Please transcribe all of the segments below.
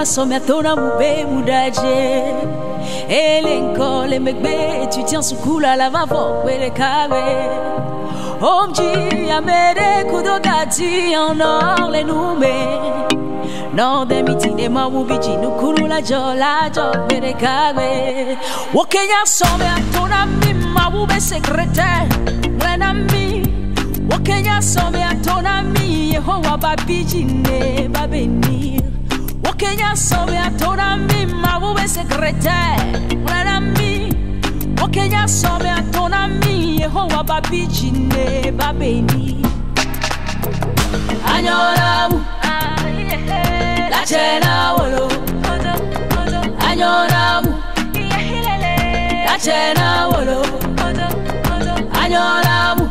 asome atona mube mudaje. Elenko lemegbe étudiant sukula lava vavo kwele kabe Omji amere kudogati honor le oh, nume No de mitine ma mubiji nukuru la jo la jo some atona mi ma ube sekrete Mwena mi Wakenya some atona mi Yehowa babiji ne babeni Mwenye sobya tora mi mabube sekrete Mwera mi Mwenye sobya tora mi Yehowa babijine babeni Anyoramu Lachena wolo Anyoramu Lachena wolo Anyoramu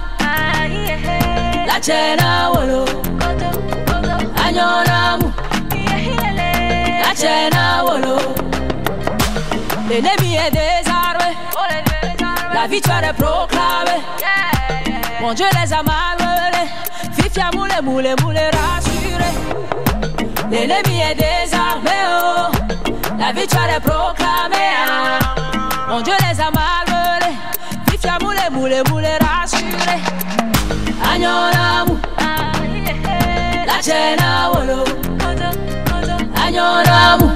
Lachena wolo Anyoramu la chena wolo. L'ennemi est désarmé. La victoire est proclamée mon Dieu les a malmenés. Fifia moule moule moule rassuré. L'ennemi est désarmé oh. La victoire est proclamée mon Dieu les a malmenés. Fifia moule moule moule rassuré. Anyonamu la chena wolo anyonamu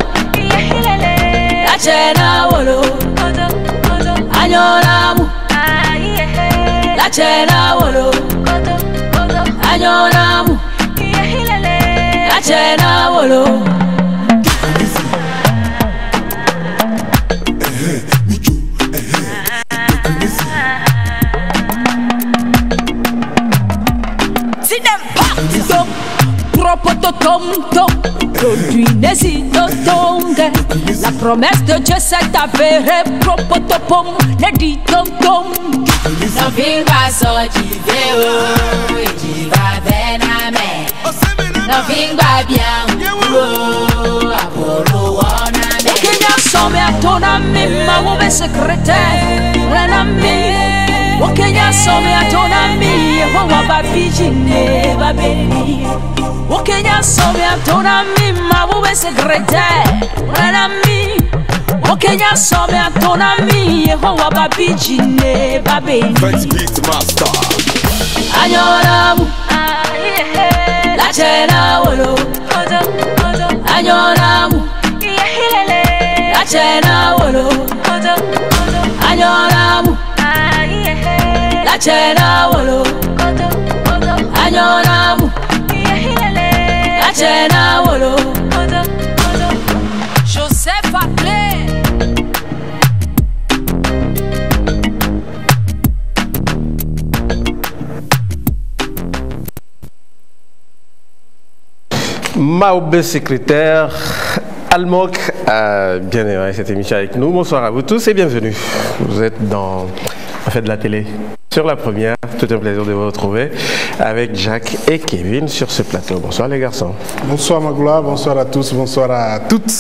la chena wolo. Anyonamu la chena Ngotho tom tom, Produit n'hésite tombe. La promesse de Dieu s'est avérée. Propoto pom, les dit tom tom. Non vinga só te ver, na mé. Não bien, apolo ona mé. Que minha somme a tona mima, o meu secretário, atona mi. Mukenya sobya tona mi mabube sekrete Mwana ya Mukenya sobya tona mi Yehowa babijine babeli First beat master. Anyonamu Lachena wolo. Anyonamu Lachena wolo. La chena wolo. Anyonamu wolo. Joseph Aclé. Maobe secrétaire, Almok a bien aimé cette émission avec nous. Bonsoir à vous tous et bienvenue. Vous êtes dans la fête de la télé. Sur la première, tout un plaisir de vous retrouver avec Jacques et Kevin sur ce plateau. Bonsoir les garçons. Bonsoir Magloire, bonsoir à tous, bonsoir à toutes.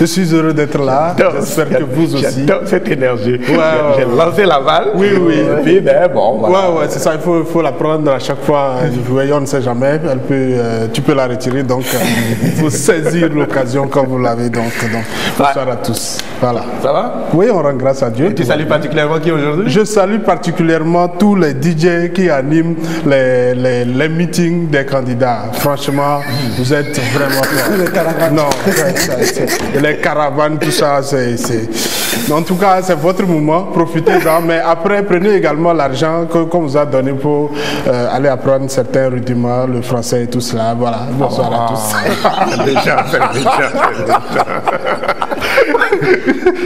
Je suis heureux d'être là. J'espère que vous aussi. J'adore cette énergie. J'ai lancé la balle. Oui, oui. Et puis, ben, bon, voilà. Ouais, ouais, c'est ça, il faut, la prendre à chaque fois. Vous voyez, on ne sait jamais. Elle peut, euh, tu peux la retirer, donc euh, il faut saisir l'occasion quand vous l'avez. Donc, donc, bonsoir à tous. Voilà. Ça va? Oui, on rend grâce à Dieu. Tu salues particulièrement qui aujourd'hui? Je salue particulièrement tous les DJ qui animent les, les, les meetings des candidats. Franchement, vous êtes vraiment. Les caravanes. Non, les caravanes, tout ça, c'est. En tout cas, c'est votre moment, profitez-en. Mais après, prenez également l'argent que- qu'on vous a donné pour euh, aller apprendre certains rudiments, le français et tout cela. Voilà. Bonsoir à tous. déjà, déjà,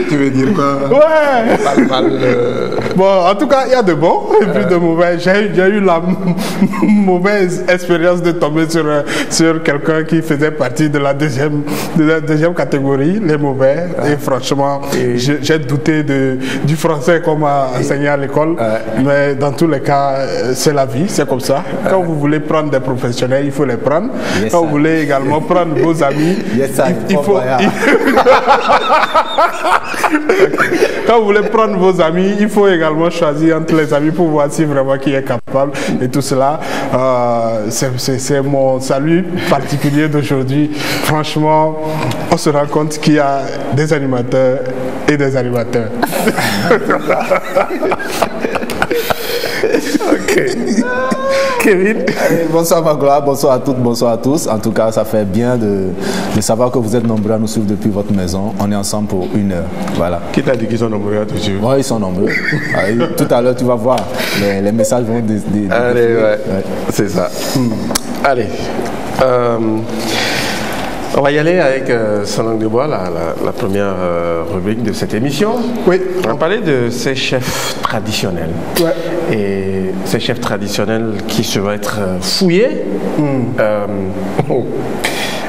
tu veux dire quoi? Ouais! Mal, mal, euh, Bon, en tout cas, il y a de bons puis de mauvais. J'ai eu la mauvaise expérience de tomber sur, euh, sur quelqu'un qui faisait partie de la deuxième, de la deuxième catégorie, les mauvais. Et franchement, j'ai j'ai douté de, du français qu'on m'a enseigné à l'école. Mais dans tous les cas, euh, c'est la vie, c'est comme ça. Quand vous voulez prendre des professionnels, il faut les prendre. Yes, Quand vous voulez également prendre vos amis, Yes, il, il faut. Voyage. Quand vous voulez prendre vos amis, il faut également choisir entre les amis pour voir si vraiment qui est capable et tout cela. Euh, c'est mon salut particulier d'aujourd'hui. Franchement, on se rend compte qu'il y a des animateurs et des animateurs. ok. Kevin Bonsoir Magloire, bonsoir à toutes, bonsoir à tous. En tout cas, ça fait bien de, savoir que vous êtes nombreux à nous suivre depuis votre maison. On est ensemble pour une heure. Voilà. Qui t'a dit qu'ils sont nombreux à te suivre? Oui, ils sont nombreux. Ah, tout à l'heure, tu vas voir, les, messages vont... Des, Allez, ouais. C'est ça. Hmm. Allez. Euh, on va y aller avec euh, langue de Bois, la, première euh, rubrique de cette émission. Oui. On va parler de ces chefs traditionnels. Ouais. Et ces chefs traditionnels qui se vont être euh, fouillés. Hmm. Euh,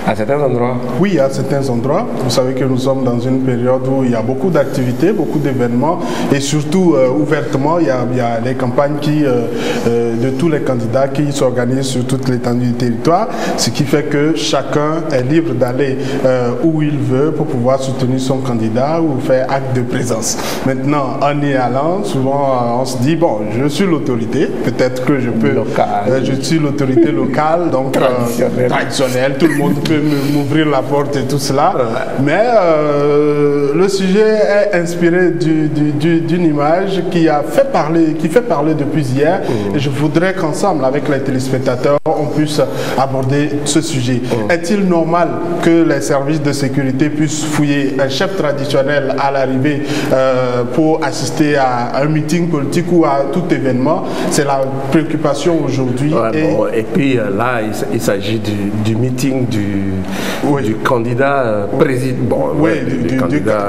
À certains endroits. Oui, à certains endroits. Vous savez que nous sommes dans une période où il y a beaucoup d'activités, beaucoup d'événements et surtout euh, ouvertement, il y, a, il les campagnes qui, euh, euh, de tous les candidats qui s'organisent sur toute l'étendue du territoire, ce qui fait que chacun est libre d'aller où il veut pour pouvoir soutenir son candidat ou faire acte de présence. Maintenant, en y allant, souvent on se dit, bon, je suis l'autorité, peut-être que je peux... je suis l'autorité locale, donc traditionnelle, tout le monde peut m'ouvrir la porte et tout cela. Mais euh, le sujet est inspiré d'une image qui a fait parler, qui fait parler depuis hier. Mm. Et je voudrais qu'ensemble, avec les téléspectateurs, on puisse aborder ce sujet. Mm. Est-il normal que les services de sécurité puissent fouiller un chef traditionnel à l'arrivée euh, pour assister à un meeting politique ou à tout événement? C'est la préoccupation aujourd'hui. et... puis euh, là, il, s'agit du, du meeting du du, candidat euh, président. oui,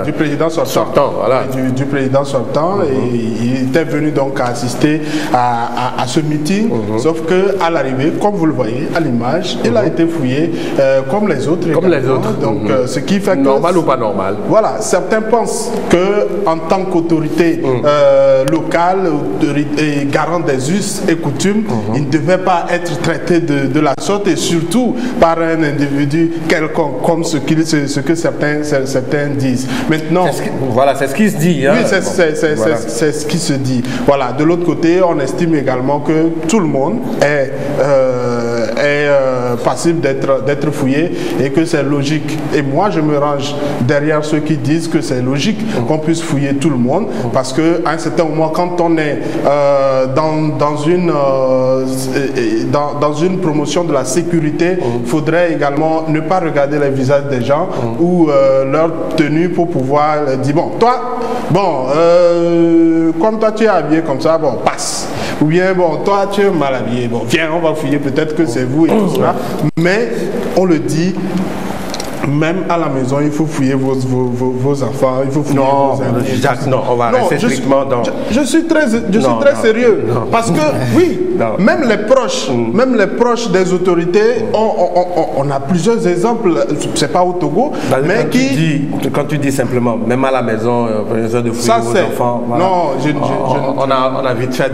du, président sortant. voilà. Du, président sortant. Mhm. Et il était venu donc assister à, ce meeting. Mhm. Sauf que à l'arrivée, comme vous le voyez à l'image, il a mhm. été fouillé euh, comme les autres. Comme les autres. Donc, euh, ce qui fait Normal ou pas normal? Voilà. Certains pensent que en tant qu'autorité locale et garant des us et coutumes, il ne devait pas être traité de, de la sorte et surtout par un individu quelconque, comme ce, ce, que certains, certains disent. Maintenant, voilà, c'est ce qui se dit. Hein. Oui, c'est ce qui se dit. Voilà. De l'autre côté, on estime également que tout le monde est, euh, est euh, passible d'être fouillé et que c'est logique. Et moi, je me range derrière ceux qui disent que c'est logique qu'on puisse fouiller tout le monde parce qu'à un certain moment, quand on est euh, dans, dans, une, dans, dans, une promotion de la sécurité, il faudrait également ne pas regarder les visages des gens ou euh, leur tenue pour pouvoir dire bon, toi, bon, euh, comme toi tu es habillé comme ça, bon, passe. Ou bien, bon, toi tu es mal habillé, bon, viens, on va fouiller, peut-être que c'est vous et tout cela. Mais on le dit même à la maison, il faut fouiller vos, vos, enfants, il faut fouiller non, vos amis. Jacques, non, on va rester strictement dans... Je, suis très, je suis très sérieux. Parce que, oui, même les proches, mm. même les proches des autorités, on, a plusieurs exemples, c'est pas au Togo, bah, mais quand qui... Tu dis, quand tu dis simplement, même à la maison, euh, de fouiller vos enfants, non, je, on, a, on a vite fait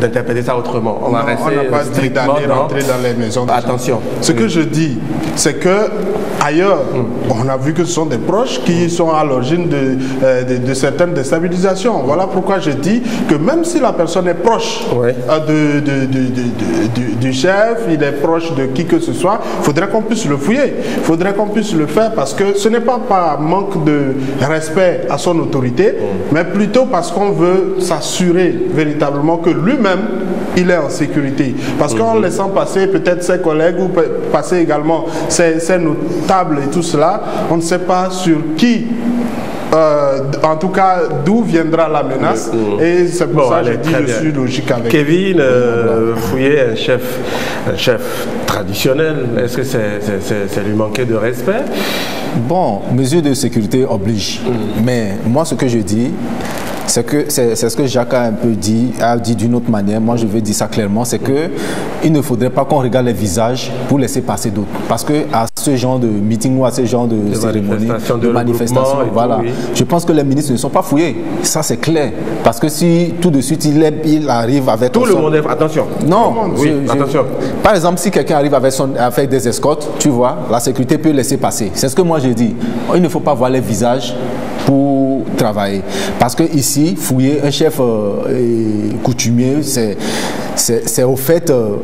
d'interpréter ça autrement. On va rester on n'a pas dit d'aller rentrer dans les maisons. Attention. Ce que je dis, c'est que ailleurs, on a vu que ce sont des proches qui sont à l'origine euh, de, de, certaines déstabilisations. Voilà pourquoi je dis que même si la personne est proche euh, de, du chef, il est proche de qui que ce soit, il faudrait qu'on puisse le fouiller. Il faudrait qu'on puisse le faire parce que ce n'est pas par manque de respect à son autorité, mais plutôt parce qu'on veut s'assurer véritablement que lui-même, il est en sécurité. Parce qu'en mhm. laissant passer peut-être ses collègues ou passer également ses, ses notables et tout cela, on ne sait pas sur qui euh, en tout cas, d'où viendra la menace. Et c'est pour ça que je dis je suis logique avec. Kevin, euh, fouiller un chef, un chef traditionnel, est-ce que c'est lui manquer de respect? Bon, mesures de sécurité obligent. Mm. Mais moi, ce que je dis, c'est que c'est ce que Jacques a un peu dit, a dit d'une autre manière. Moi, je veux dire ça clairement, c'est que il ne faudrait pas qu'on regarde les visages pour laisser passer d'autres, parce que à ce genre de meeting ou à ce genre de, cérémonie, de, manifestation, voilà, je pense que les ministres ne sont pas fouillés. Ça, c'est clair, parce que si tout de suite il, il arrive avec tout le monde, est, attention. Non, oui, attention. Par exemple, si quelqu'un arrive avec son, avec des escortes, tu vois, la sécurité peut laisser passer. C'est ce que moi j'ai dit. Il ne faut pas voir les visages pour travailler. Parce que ici, fouiller un chef euh, coutumier, c'est au fait, euh,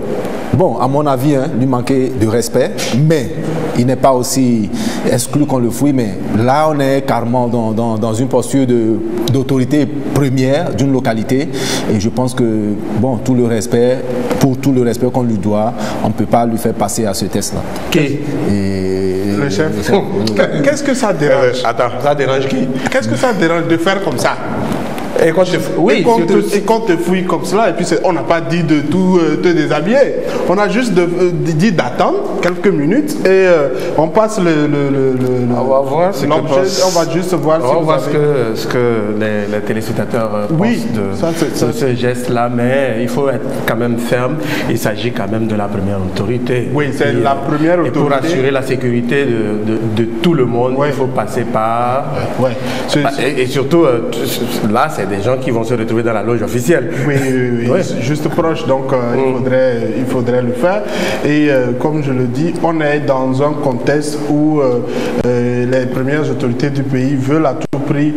bon, à mon avis, hein, lui manquer de respect, mais il n'est pas aussi exclu qu'on le fouille, mais là, on est carrément dans, dans, une posture d'autorité première d'une localité, et je pense que, bon, tout le respect, pour tout le respect qu'on lui doit, on ne peut pas lui faire passer à ce test-là. Le chef, qu'est-ce que ça dérange euh, Attends, ça dérange qui Qu'est-ce que ça dérange de faire comme ça? Et quand, te, oui, te, fouille comme cela, et puis on n'a pas dit de tout euh, te déshabiller. On a juste de, euh, dit d'attendre quelques minutes et euh, on passe le, On va voir ce que On va juste voir, on va voir ce, que, ce que les, téléspectateurs oui, pensent de, ce geste-là, mais il faut être quand même ferme. Il s'agit quand même de la première autorité. Oui, c'est la première autorité. Et pour assurer la sécurité de, tout le monde, il faut passer par... Ouais. Et, et, surtout, là, c'est des gens qui vont se retrouver dans la loge officielle. Oui, oui, oui. juste proche, donc euh, il, mm. faudrait, il faudrait le faire. Et euh, comme je le dis, on est dans un contexte où euh, les premières autorités du pays veulent à tout prix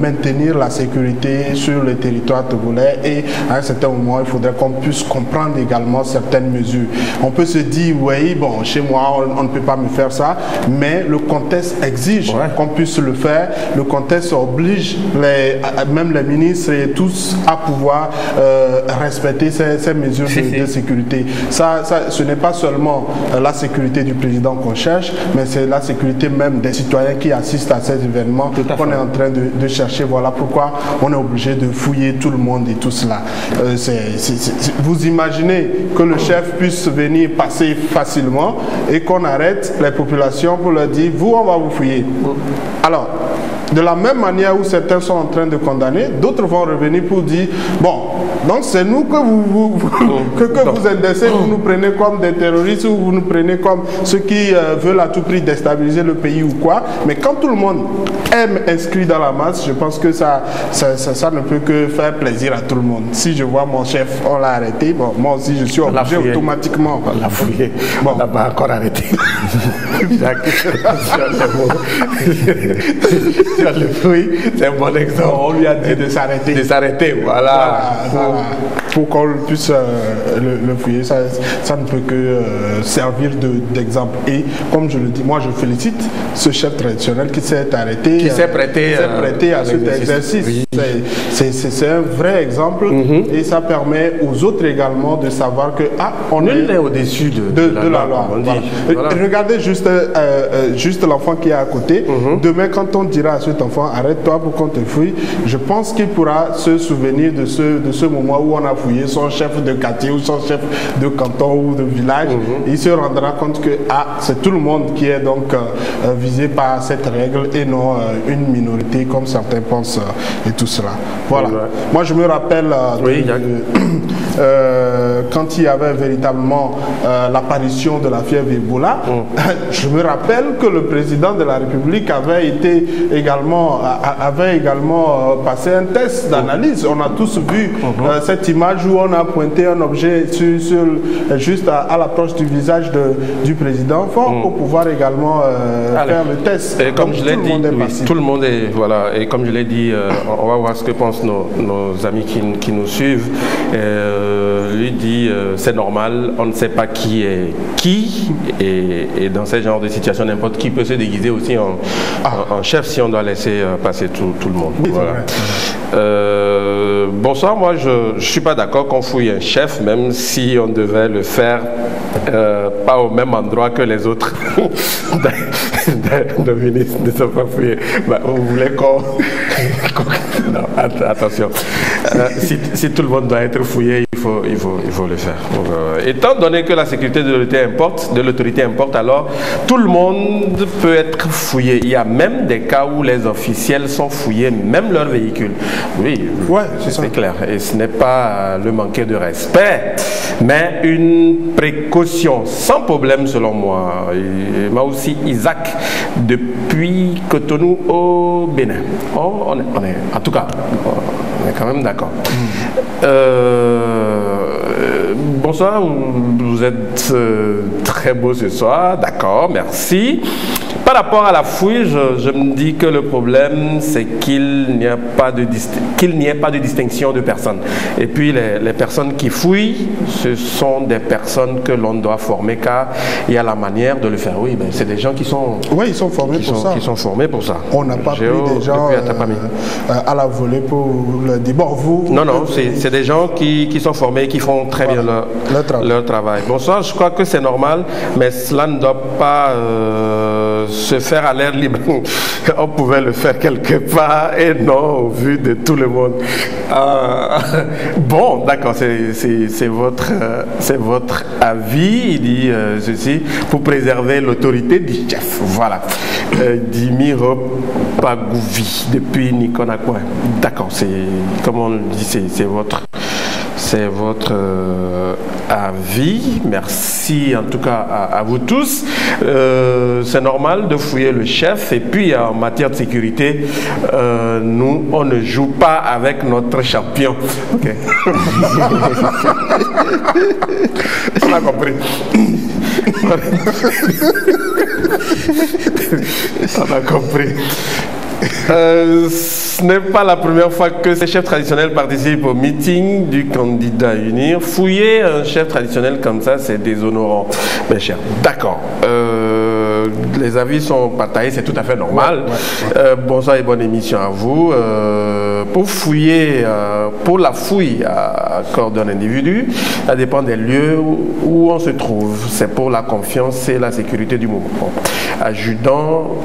maintenir la sécurité sur le territoire togolais et à un certain moment, il faudrait qu'on puisse comprendre également certaines mesures. On peut se dire, oui, bon, chez moi, on, ne peut pas me faire ça, mais le contexte exige qu'on puisse le faire. Le contexte oblige les, même les ministres et tous à pouvoir euh, respecter ces, mesures de, sécurité. Ça, ce n'est pas seulement euh, la sécurité du président qu'on cherche, mais c'est la sécurité même des citoyens qui assistent à ces événements qu'on est en train de, chercher. Voilà pourquoi on est obligé de fouiller tout le monde et tout cela. Euh, vous imaginez que le chef puisse venir passer facilement et qu'on arrête les populations pour leur dire, vous, on va vous fouiller. Alors, de la même manière où certains sont en train de condamner, d'autres vont revenir pour dire, bon, donc c'est nous que vous, vous, que, que vous indexez, vous nous prenez comme des terroristes ou vous nous prenez comme ceux qui euh, veulent à tout prix déstabiliser le pays ou quoi. Mais quand tout le monde aime inscrit dans la masse, je pense que ça ça, ça, ne peut que faire plaisir à tout le monde. Si je vois mon chef, on l'a arrêté, bon, moi aussi je suis obligé automatiquement. On l'a fouillé, bon. on l'a pas encore arrêté. fruit, c'est un bon exemple. On lui a dit de s'arrêter. De s'arrêter, voilà. Pour, qu'on puisse euh, le, fouiller, ça, ça, ne peut que euh, servir d'exemple. Et comme je le dis, moi je félicite ce chef traditionnel qui s'est arrêté. Qui s'est prêté, euh, prêté, à cet exercice. C'est un vrai exemple mhm. et ça permet aux autres également de savoir que ah, on est, au-dessus de, de, la, loi. Regardez juste, juste l'enfant qui est à côté. Mhm. Demain, quand on dira à cet enfant, arrête-toi pour qu'on te fouille, je pense qu'il pourra se souvenir de ce, de ce moment où on a fouillé son chef de quartier ou son chef de canton ou de village. Mhm. Il se rendra compte que ah, c'est tout le monde qui est donc euh, euh, visé par cette règle et non euh, une minorité comme certains pensent et tout cela. Voilà. Moi, je me rappelle quand il y avait véritablement l'apparition de la fièvre Ebola, mm. je me rappelle que le président de la République avait été également, avait également passé un test d'analyse. On a tous vu Mhm. Euh, cette image où on a pointé un objet sur, juste à, l'approche du visage de, du président, mhm. pour pouvoir également euh, faire le test. Et comme je l'ai dit, tout le monde est voilà. Et comme je l'ai dit, euh, on va voir ce que pensent nos, amis qui, nous suivent. lui dit c'est normal, on ne sait pas qui est qui, et, dans ce genre de situation, n'importe qui peut se déguiser aussi en, ah. chef si on doit laisser passer tout, le monde. Bonsoir, moi je ne suis pas d'accord qu'on fouille un chef, même si on devait le faire euh, pas au même endroit que les autres de ministres ne sont pas fouillés. Bah, vous voulez qu'on... non, attention. Euh, si, si, tout le monde doit être fouillé, il faut, il faut, il faut le faire. Euh, étant donné que la sécurité de l'autorité importe, de l'autorité importe, alors tout le monde peut être fouillé. Il y a même des cas où les officiels sont fouillés, même leur véhicule. Oui, Ouais, c'est clair. Et ce n'est pas le manquer de respect, mais une précaution sans problème selon moi. Et moi aussi, Isaac, depuis Cotonou au Bénin. Oh, on, est, on est- en tout cas, on est quand même d'accord. Euh, bonsoir, vous êtes euh, très beau ce soir, d'accord, merci. Par rapport à la fouille, je, je me dis que le problème, c'est qu'il n'y a pas de dist- qu'il n'y ait pas de distinction de personnes. Et puis les, les personnes qui fouillent, ce sont des personnes que l'on doit former, car il y a la manière de le faire. Oui, mais c'est des gens qui sont Oui, ils sont formés qui pour sont, ça. qui sont formés pour ça. On n'a pas pris Géo, des gens euh, euh, à la volée pour le dire. Bon, vous. Non, non, c'est des gens qui, qui sont formés, qui font très bien leur, travail. leur travail. Bonsoir, je crois que c'est normal, mais cela ne doit pas euh, se faire à l'air libre. On pouvait le faire quelque part et non au vu de tout le monde. Ah, bon, d'accord, c'est- votre, avis. Il dit euh, ceci pour préserver l'autorité du chef. Voilà. Euh, Dimiro Pagouvi depuis Niconakwa. D'accord, c'est comme on dit, c'est votre c'est votre euh, avis. Merci en tout cas à, vous tous. Euh, c'est normal de fouiller le chef. Et puis en matière de sécurité, euh, nous, on ne joue pas avec notre champion. On a compris. on a compris. Euh, ce n'est pas la première fois que ces chefs traditionnels participent au meeting du candidat unir. Fouiller un chef traditionnel comme ça, c'est déshonorant, mes chers. D'accord. Euh, les avis sont partagés, c'est tout à fait normal. Euh, bonsoir et bonne émission à vous. Euh, pour fouiller, euh, pour la fouille à corps d'un individu, ça dépend des lieux où, on se trouve. C'est pour la confiance et la sécurité du mouvement. Adjudant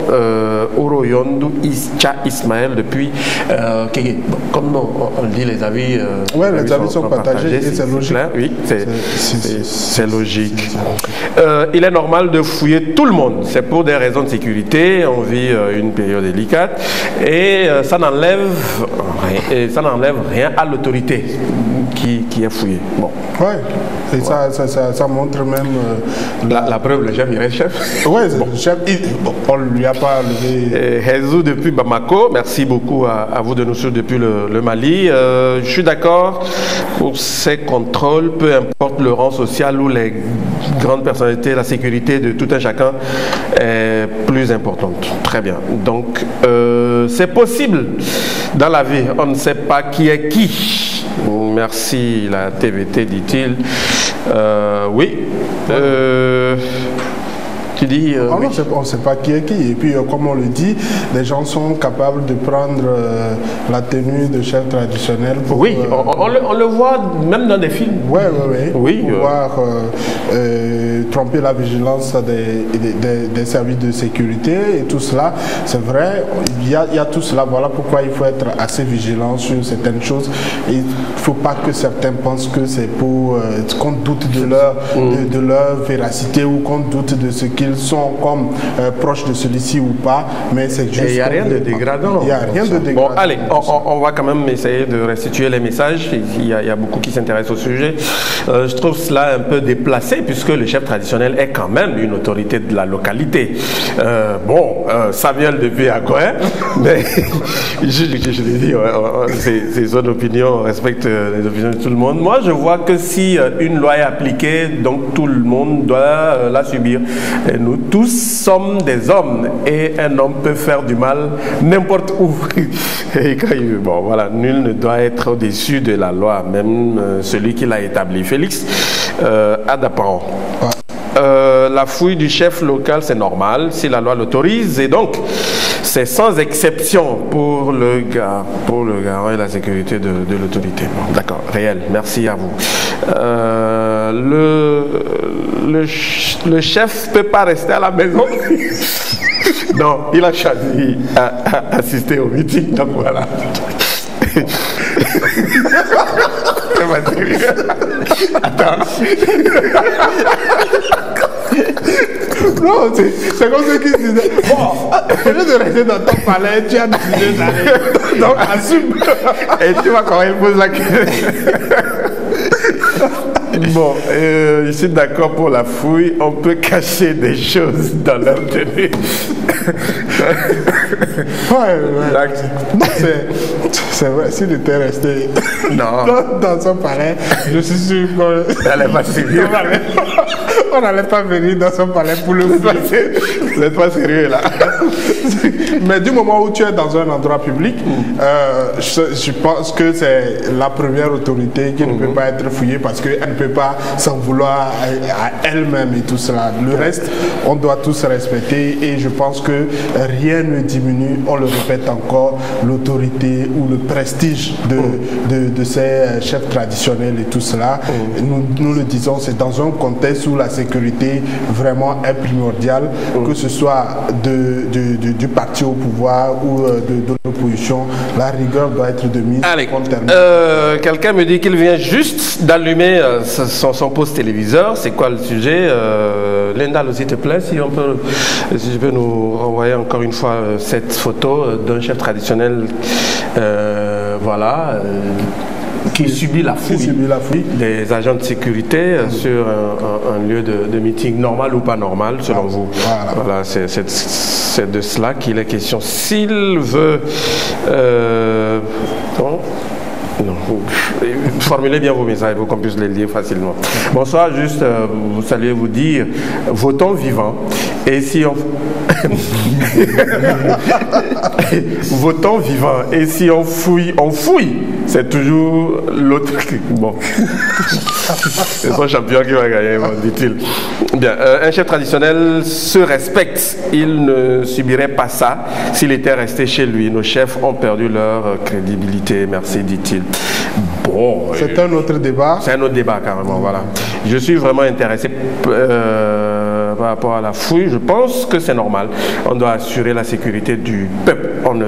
Oroyondo Ischa Ismaël depuis. Bon, comme on, on dit, les avis, Ouais, les avis sont partagés et c'est logique. clair. Oui, c'est- logique. Il est normal de fouiller tout le monde. C'est pour des raisons de sécurité. On vit euh, une période délicate et euh, ça n'enlève ça n'enlève rien à l'autorité qui, qui est fouillée. Bon, Ouais. Et ça, ça, ça, ça montre même. euh, la, la preuve, le chef, il reste chef. Ouais, le chef, il- on ne lui a pas levé. Et Jésus depuis Bamako, merci beaucoup à, à vous de nous suivre depuis le, le Mali. Euh, je suis d'accord pour ces contrôles, peu importe le rang social ou les grandes personnalités, la sécurité de tout un chacun est plus importante. Très bien. Donc, euh, c'est possible dans la vie. On ne sait pas qui est qui. Merci la TVT, dit-il. Euh, oui. Euh, tu dis. euh, Ah oui. non, on ne sait pas qui est qui. Et puis, euh, comme on le dit, les gens sont capables de prendre euh, la tenue de chef traditionnel pour. Oui, on, on le, on le voit même dans des films. Ouais, ouais, ouais. Oui, euh. pouvoir tromper la vigilance des, des- des- des services de sécurité et tout cela. C'est vrai, il y, a, il y a tout cela. Voilà pourquoi il faut être assez vigilant sur certaines choses. Il ne faut pas que certains pensent que c'est pour qu'on doute de leur, Mm. de, de leur véracité ou qu'on doute de ce qu'ils sont comme euh, proches de celui-ci ou pas. Mais c'est juste. Il n'y a rien de dégradant. Il n'y a rien de dégradant. Bon, allez, on, va quand même essayer de restituer les messages. Il y a, il y a beaucoup qui s'intéressent au sujet. Euh, je trouve cela un peu déplacé puisque le chef traditionnel est quand même une autorité de la localité. Euh, bon, euh, Samuel depuis Agoin, mais je, je- je l'ai dit, c'est son opinion, on respecte les opinions de tout le monde. Moi, je vois que si une loi est appliquée, donc tout le monde doit la subir. Et nous tous sommes des hommes et un homme peut faire du mal n'importe où. Et quand il- bon, voilà, nul ne doit être au-dessus de la loi, même euh, celui qui l'a établi. Félix euh, Adapan. Euh, la fouille du chef local, c'est normal si la loi l'autorise. Et donc, c'est sans exception pour le gars, pour le garant et la sécurité de, de l'autorité. Bon, D'accord, réel. Merci à vous. Euh, le, le, le chef peut pas rester à la maison. non, il a choisi à, à assister au meeting. Donc voilà. Non, c'est comme ceux qui se disaient Bon, au lieu de rester dans ton palais, tu as décidé d'aller. Donc, assume. Et tu vois comment il pose la question. Bon, euh, je suis d'accord pour la fouille. On peut cacher des choses dans leur tenue. Ouais, ouais. C'est- vrai, s'il était resté Non. dans, dans son palais, je suis sûr qu'on n'allait pas venir dans son palais pour le fouiller. Vous n'êtes pas sérieux là. Mais du moment où tu es dans un endroit public, euh, je, je pense que c'est la première autorité qui ne peut pas être fouillée parce qu'elle ne peut pas s'en vouloir à, à elle-même et tout cela. Le reste, on doit tous respecter et je pense que rien ne diminue, on le répète encore, l'autorité ou le prestige de, de, de ces euh, chefs traditionnels et tout cela. Nous, nous le disons, c'est dans un contexte où la sécurité vraiment est primordiale, que ce soit de, du parti au pouvoir ou euh, de, l'opposition, la rigueur doit être de mise. Allez, euh, quelqu'un me dit qu'il vient juste d'allumer son, son poste téléviseur. C'est quoi le sujet euh, Lendal, s'il te plaît, si on peut, si je peux nous renvoyer encore une fois euh, cette photo euh, d'un chef traditionnel, euh, voilà, qui subit la fouille. subit la fouille des agents de sécurité sur un, un- un lieu de, de meeting normal ou pas normal, selon vous. voilà. Voilà, c'est- de cela qu'il est question. S'il veut... euh, formulez bien vos messages pour qu'on puisse les lire facilement. Bonsoir, juste euh, vous saluer, vous dire, votons vivant. Et si on... votons vivant. Et si on fouille, on fouille. C'est toujours l'autre. Bon. C'est son champion qui va gagner, dit-il. Bien, euh, un chef traditionnel se respecte. Il ne subirait pas ça s'il était resté chez lui. Nos chefs ont perdu leur crédibilité. Merci, dit-il. Bon. C'est un autre débat. C'est un autre débat carrément, voilà. Je suis vraiment intéressé euh, par rapport à la fouille. Je pense que c'est normal. On doit assurer la sécurité du peuple. On ne,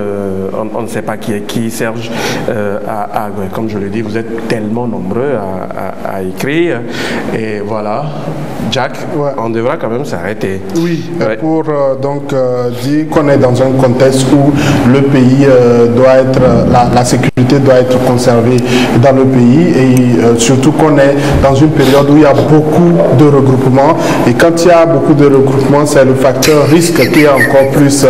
on, ne sait pas qui est qui. Serge, euh, a- comme je le dis, vous êtes tellement nombreux à, à- à écrire. Et voilà. Jack, Ouais. on devra quand même s'arrêter. Oui, Ouais. pour euh, donc euh, dire qu'on est dans un contexte où le pays euh, doit être, la, la sécurité doit être conservée dans le pays et surtout qu'on est dans une période où il y a beaucoup de regroupements et quand il y a beaucoup de regroupements, c'est le facteur risque qui est encore plus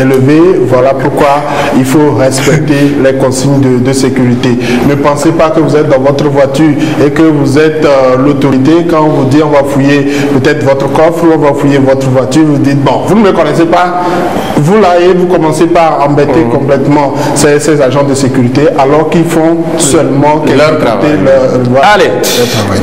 élevé. Voilà pourquoi il faut respecter les consignes de, de sécurité. Ne pensez pas que vous êtes dans votre voiture et que vous êtes l'autorité quand on vous dit on va fouiller peut-être votre coffre on va fouiller votre voiture, vous dites bon, vous ne me connaissez pas, vous là et vous commencez par embêter complètement ces, ces agents de sécurité alors qu'ils font seulement Leur travail. leur-. Allez,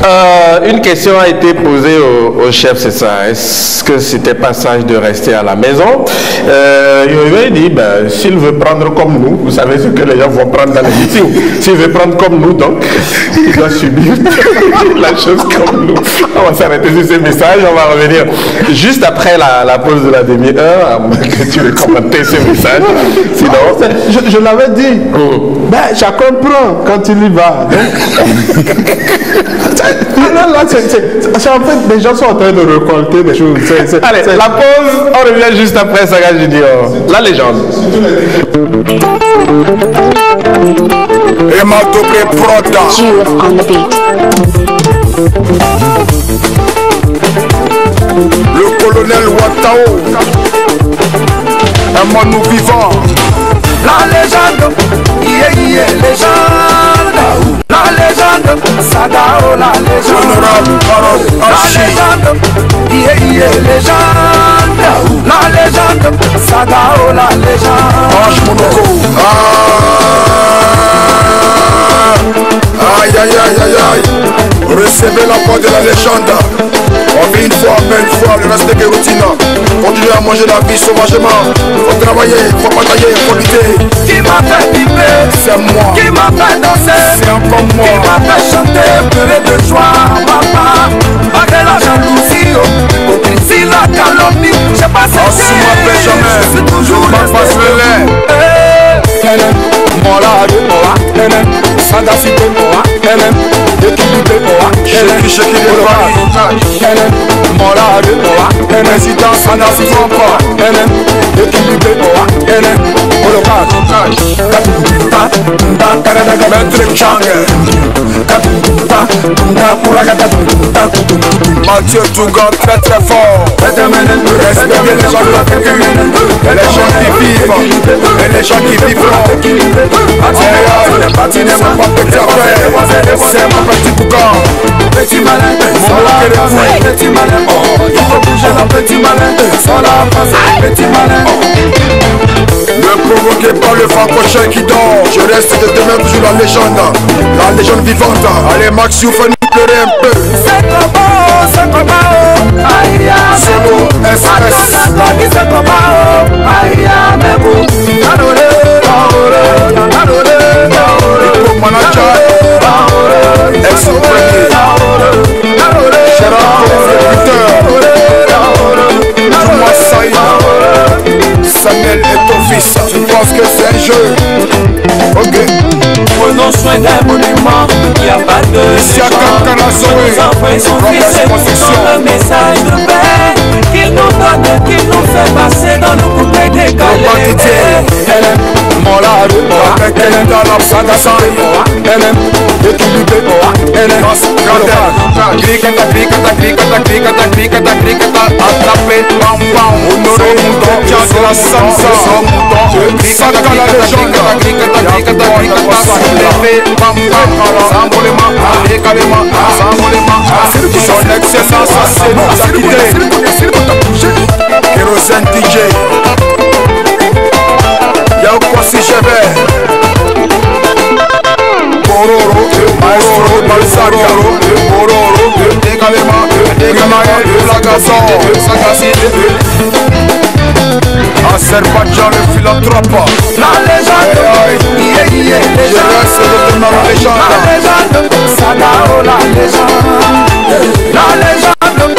Euh, une question a été posée au, au chef, c'est ça. Est-ce que c'était pas sage de rester à la maison? Euh, Il dit, ben, s'il veut prendre comme nous, vous savez ce que les gens vont prendre dans les meetings. S'il veut prendre comme nous, donc, il doit subir la chose comme nous. On va s'arrêter sur ces messages, on va revenir juste après la, la pause de la demi-heure, à moins que tu veux commenter ce message. Sinon, Je, je l'avais dit, Oh. ben, chacun prend quand il y va. Donc, là, en fait, les gens sont en train de récolter des choses. Allez, la pause, on revient juste après Saga Junior. La légende. On the beat. Le colonel Watao. Un mono vivant. La légende. Yeah, yeah, légende. La légende. Sadao, la légende. La légende. Yeah, yeah, légende. La légende. Sadao, la légende. Ah. Aïe, aïe, aïe, aïe, aïe. Recevez la voix de la légende. On vit une fois, mais une fois, le reste est que routine. Continuez à manger la vie sauvagement. Faut travailler, faut batailler, faut lutter. Qui m'a fait vibrer C'est moi. Qui m'a fait danser C'est encore moi. Qui m'a fait chanter, pleurer de joie, papa. Malgré la jalousie, oh, hypocrisie, la calomnie. J'ai pas cessé. Jamais. C'est toujours le passe le lait. Mola de Shaky, shaky, les oreilles. Mola, le oa. Enen, si dans un assis, on part. Enen, équilibré, oa. Enen, holocage Maître Chang Mathieu Tougan très très fort Respectez les gens Et les gens qui vivent Et les gens qui vivront Aïe n'est pas petit frère C'est mon petit Tougan Petit malin Mon Petit malin Il faut bouger dans petit malin Sans la face Petit malin Ne provoquez pas le francochon qui dort. Je reste de demain toujours la légende. La légende vivante. Allez Max you fais nous pleurer un peu. C'est comment, c'est comment Aïe, Solo SS c'est comment Aïe, mais vous? Nanole, nanole, nanole, Hip-hop manager. Ex-premier Samuel est ton fils, tu penses que c'est un jeu? Ok. Prenons soin d'un monument, y a pas de Siaka Kanazoé, remplace concession Le message de paix, qu'il nous donne, qu'il nous fait passer dans le coupé décalé Elle aime molar Beklenen taraf sana say Enem Ekibi be Enem Kader Krikata krikata krikata krikata krikata krikata Attrape Pam pam Honoré Mouton Tiens la samsa Sans mouton Krikata krikata krikata krikata krikata Soulevé Pam pam Sambolema Alékalema Sambolema Son excellence a séduit la quitté dégalement, flagazon, sagacité Azerbaïdjan le philanthrope La légende, yeah, yeah, Je légende reste de demain la La légende légende, Sagao la légende La légende,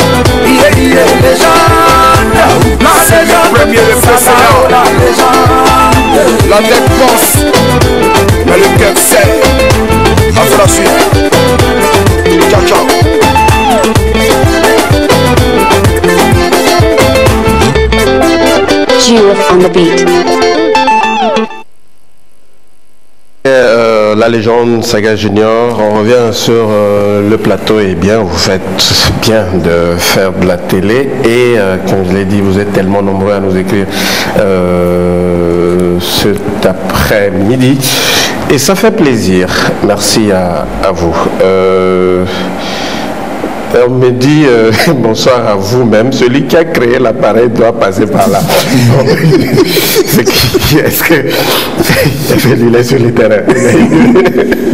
yeah, yeah, légende La C'est le premier de légende, PCA. Sagao la légende La tête pense, mais le cœur sait À Euh, la légende Saga Junior, on revient sur euh, le plateau et bien, vous faites bien de faire de la télé et euh, comme je l'ai dit, vous êtes tellement nombreux à nous écrire cet après-midi et ça fait plaisir. Merci à vous. On me dit euh, bonsoir à vous-même. Celui qui a créé l'appareil doit passer par là. Est-ce que il est sur le terrain?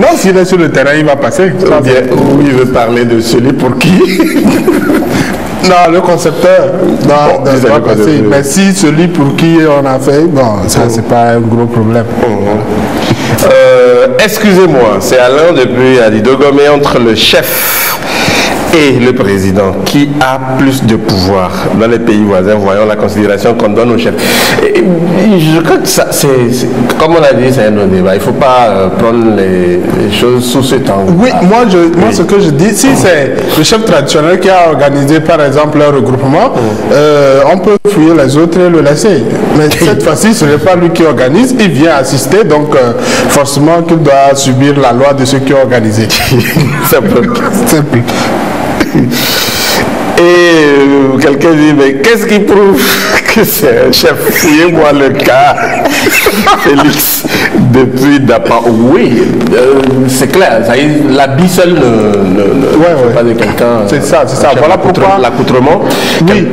Non, s'il est sur le terrain, il va passer. Ou bien, ou il veut parler de celui pour qui? Non, le concepteur non, Bon, doit passer. Mais si celui pour qui on a fait, bon, ça, c'est pas un gros problème. Euh, Excusez-moi, c'est Alain depuis Adidogo, mais entre le chef et le président, qui a plus de pouvoir dans les pays voisins, voyons la considération qu'on donne au chef. Et- et je crois que ça, c'est, comme on a dit, c'est un débat. Il ne faut pas euh, prendre les, les choses sous cet angle. Oui, moi, je, moi ce que je dis, si c'est le chef traditionnel qui a organisé par exemple un regroupement, euh, on peut fouiller les autres et le laisser. Mais cette fois-ci, ce n'est pas lui qui organise, il vient assister, donc euh, forcément qu'il doit subir la loi de ceux qui ont organisé. Simple. Simple. Et euh, quelqu'un dit, mais qu'est-ce qui prouve que c'est un chef? Fouillez-moi le cas. Félix, depuis Dapa. Oui, euh, c'est clair. ça y est, L'habit seul ne, ne, ne Ouais, fait ouais. pas de quelqu'un. C'est ça, c'est ça. Voilà pourquoi- L'accoutrement, Oui.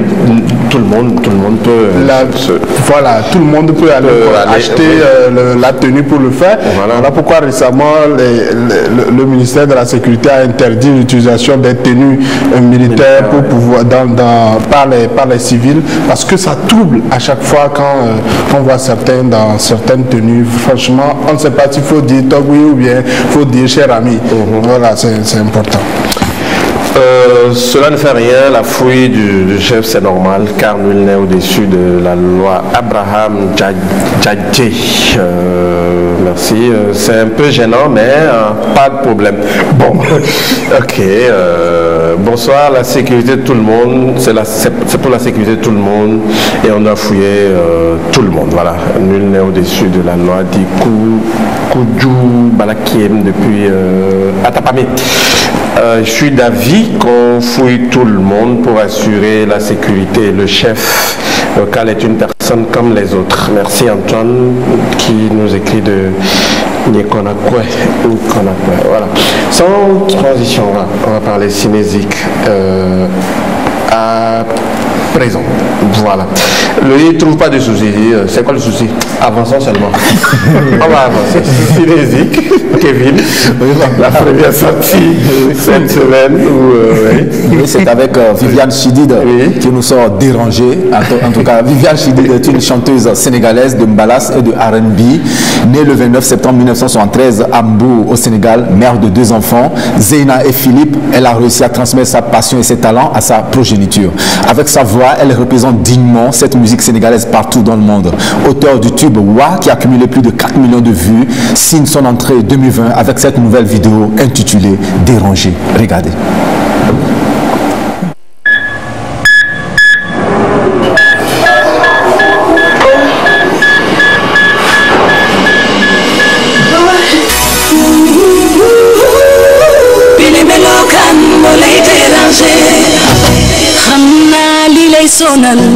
Tout le monde, tout le monde peut. La- se- voilà, tout le monde peut aller aller, acheter oui. euh, le- la tenue pour le faire. Voilà. Voilà, pourquoi récemment les- le, le ministère de la Sécurité a interdit l'utilisation des tenues euh, militaires pour pouvoir dans, dans- par, les, par les civils parce que ça trouble à chaque fois quand euh, on voit certains dans certaines tenues. Franchement, on ne sait pas s'il faut dire Togui ou bien faut dire cher ami. Voilà, c'est c'est important. Euh, cela ne fait rien, la fouille du, chef c'est normal car nul n'est au-dessus de la loi Abraham Dja- Djadje. Euh, merci. Euh, c'est un peu gênant, mais pas de problème. Bon, ok. Euh, bonsoir, la sécurité de tout le monde. C'est pour la sécurité de tout le monde et on a fouillé euh, tout le monde. Voilà, nul n'est au-dessus de la loi. Dit Kou- Koudjou Balakiem depuis euh, Atapamé. Euh, je suis d'avis qu'on fouille tout le monde pour assurer la sécurité. Le chef local est une personne comme les autres. Merci Antoine qui nous écrit de Nikonakwe. Nikonakwe, Voilà. Sans transition, voilà, on va parler cinésique. Euh, à présent. Voilà. Lui, il ne trouve pas de souci. Euh, C'est quoi le souci? Avançons seulement. on va avancer. Cinésique, Kevin, la première sortie cette semaine. Où, euh, oui. Oui, c'est avec euh, Viviane Chidid Oui. qui nous sort dérangés. En, tout- en tout cas, Viviane Chidid est une chanteuse sénégalaise de Mbalas et de R&B, née le 29 septembre 1973 à Mbou, au Sénégal, mère de deux enfants, Zeyna et Philippe. Elle a réussi à transmettre sa passion et ses talents à sa progéniture. Avec sa voix, elle représente dignement cette musique sénégalaise partout dans le monde. Auteur du tube Wa, qui a accumulé plus de 4 millions de vues, signe son entrée 2020 avec cette nouvelle vidéo intitulée Dérangé. Regardez. personal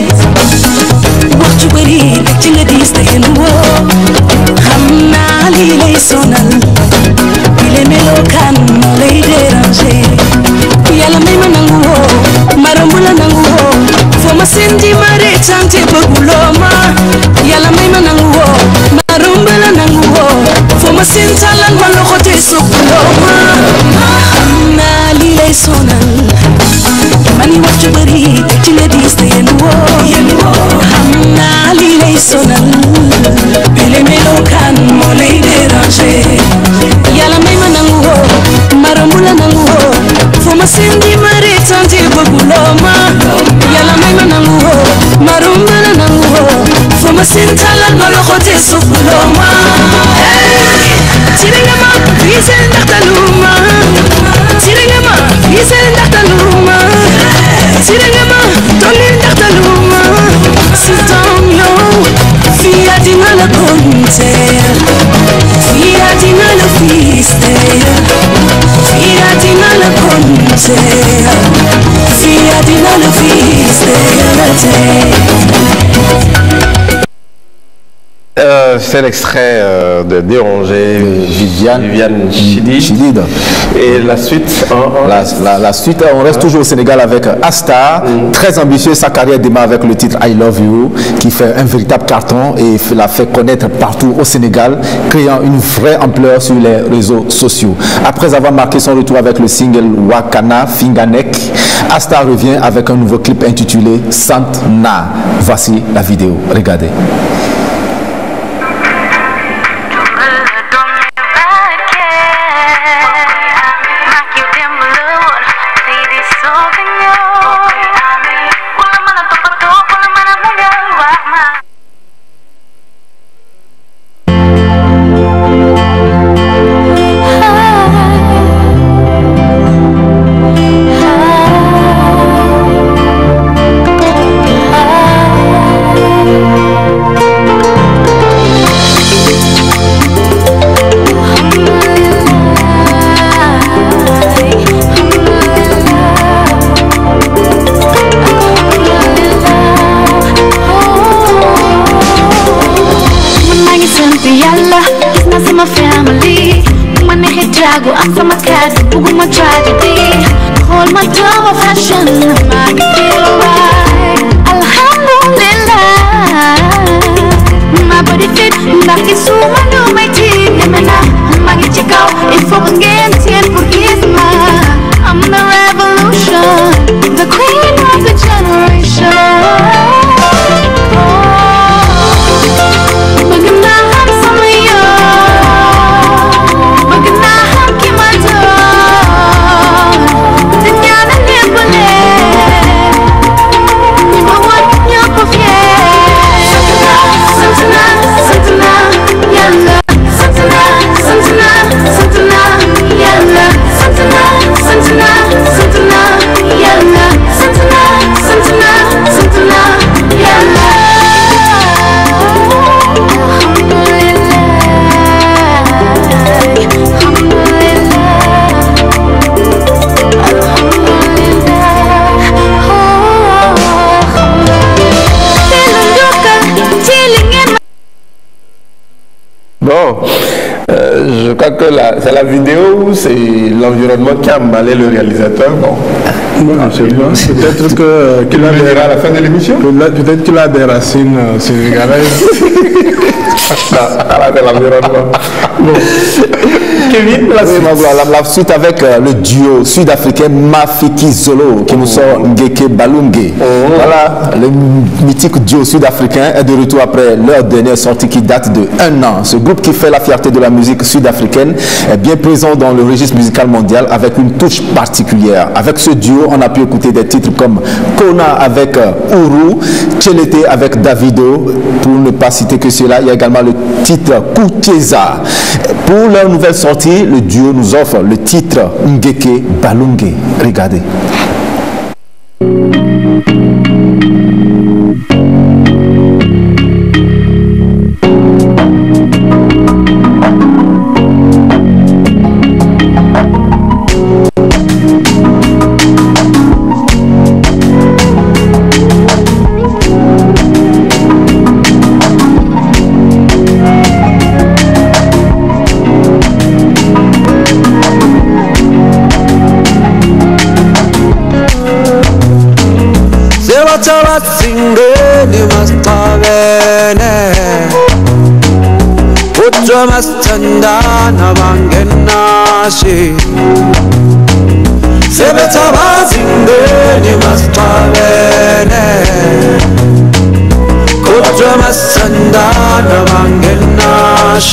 Yusuf Loma Sira ma, bisel ndax ta ma, bisel ndax ta ma, tolil ndax ta fiya dina la Fiya dina la Fiya dina la Fiya dina la fiste c'est l'extrait euh, de Déranger Viviane, Viviane Chidid. Chidid. Et la suite en, en- La, la- la suite, on reste toujours au Sénégal avec Asta, très ambitieux. Sa carrière démarre avec le titre I Love You, qui fait un véritable carton et la fait connaître partout au Sénégal, créant une vraie ampleur sur les réseaux sociaux. Après avoir marqué son retour avec le single Wakana Finganek, Asta revient avec un nouveau clip intitulé Santna. Voici la vidéo. Regardez. Off on my cat, Google my tragedy Hold my door fashion. C'est la vidéo ou c'est l'environnement qui a emballé le réalisateur Bon, Peut-être que, euh, qu'il a des, à la fin de l'émission. peut-être qu'il a des racines euh, sénégalaises. C'est l'environnement. Bon. Kevin, la Oui, suite. voilà, la, la suite avec euh, le duo sud-africain Mafiki Zolo qui nous sort Ngeke Balunge. Voilà, le mythique duo sud-africain est de retour après leur dernière sortie qui date de un an. Ce groupe qui fait la fierté de la musique sud-africaine est bien présent dans le registre musical mondial avec une touche particulière. Avec ce duo, on a pu écouter des titres comme Kona avec euh, Uru, Chelete avec Davido, pour ne pas citer que cela, il y a également le titre Kutieza. Pour leur nouvelle sortie, le duo nous offre le titre Ngeke Balunge. Regardez. መስተንዳና ባንገናሽ ዘበተባ ዝንብን መስጧበነ ቆጆ መስተንዳና ባንገናሽ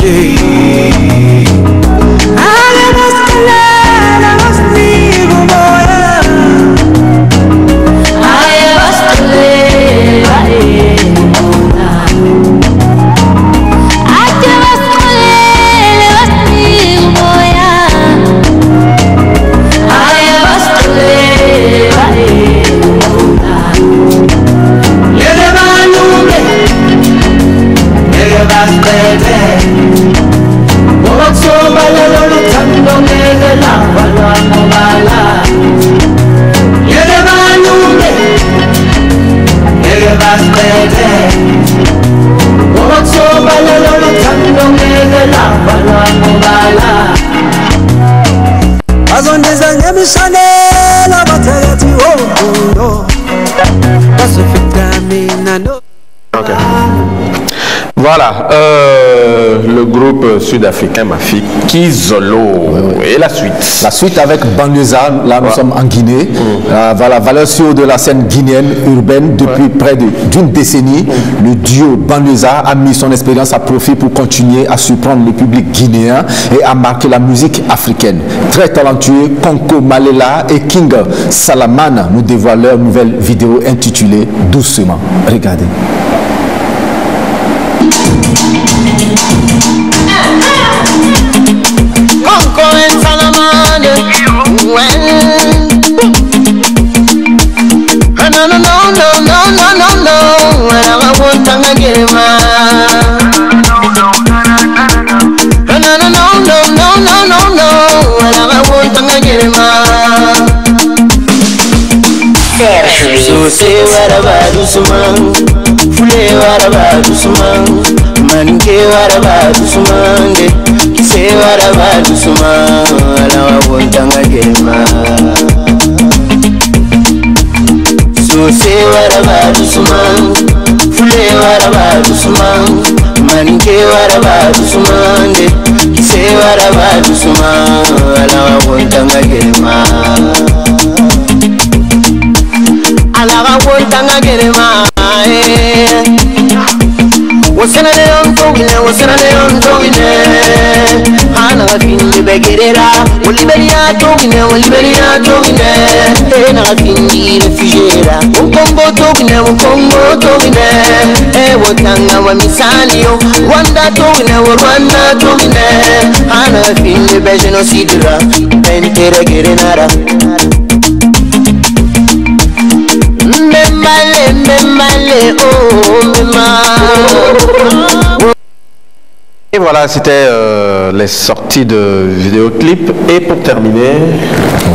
euh, le groupe sud-africain Mafik, Kizolo. Et la suite La suite avec Banlieusard, là nous sommes en Guinée. Euh, voilà, valeur sûre de la scène guinéenne urbaine depuis près d'une décennie. Le duo Banlieusard a mis son expérience à profit pour continuer à surprendre le public guinéen et à marquer la musique africaine. Très talentueux, Konko Malela et King Salamana nous dévoilent leur nouvelle vidéo intitulée Doucement. Regardez sosai waraba fule waraba Usman ke waraba Usman de Kise waraba Usman Alawa wontanga gema. So se waraba Usman Fule waraba Usman Mani ke waraba Usman de Kise waraba Usman Alawa wontanga gema. Alawa wontanga gema o in queima. libera Ho liberato chi ne ho liberato chi ne E non finire Un comboto chi un comboto chi ne E vuotanga wa misanio Guandato chi ne ho guandato chi ne Ana finire bece non si dirà Pentere che renara Mbembale, mbembale, oh, mbembale Voilà. c'était euh, les sorties de vidéoclips. Et pour terminer,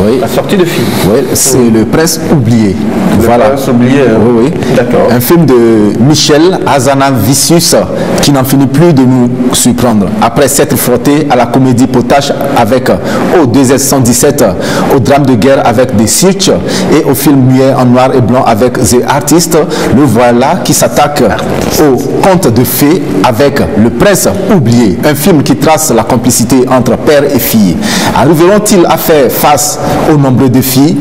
Oui. la sortie de film. Oui, c'est le prince oublié. Le voilà. Prince oublié, hein. Oui, oui. D'accord. Un film de Michel Hazanavicius qui n'en finit plus de nous surprendre. Après s'être frotté à la comédie potache avec au 2S117, au drame de guerre avec des Sirch et au film muet en noir et blanc avec The Artist, le voilà qui s'attaque au conte de fées avec Le Prince oublié, un film qui trace la complicité entre père et fille. Arriveront-ils à faire face aux nombreux défis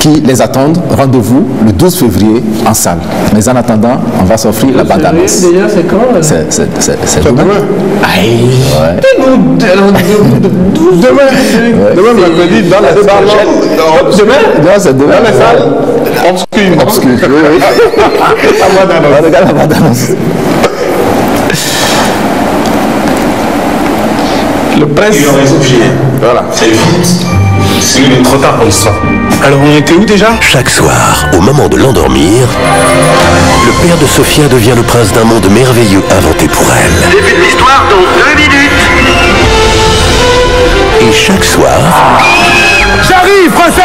qui les attendent? Rendez-vous le 12 février en salle. Mais en attendant, on va s'offrir la bande-annonce. Déjà, c'est quand demain. demain. Ouais. Demain, demain mercredi, dans la salle. Demain c'est demain. Dans les salles. Obscur. Obscur, oui, oui. Moi d'annoncer. Le prince. Voilà. C'est C'est il est trop tard pour l'histoire. Alors on était où déjà? Chaque soir, au moment de l'endormir, le père de Sophia devient le prince d'un monde merveilleux inventé pour elle. Début de l'histoire dans deux minutes. Et chaque soir, J'arrive, princesse